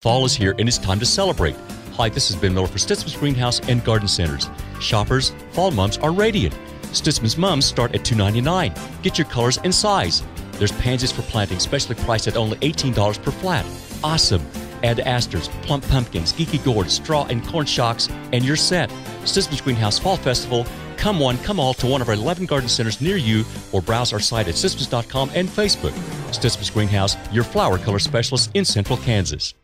Fall is here and it's time to celebrate. Hi, this has been Miller for Stutzman's Greenhouse and Garden Centers. Shoppers, fall mums are radiant. Stutzman's mums start at $2.99. Get your colors and size. There's pansies for planting, specially priced at only $18 per flat. Awesome. Add asters, plump pumpkins, geeky gourds, straw and corn shocks, and you're set. Stutzman's Greenhouse Fall Festival. Come one, come all to one of our 11 garden centers near you or browse our site at stutzmans.com and Facebook. Stutzman's Greenhouse, your flower color specialist in central Kansas.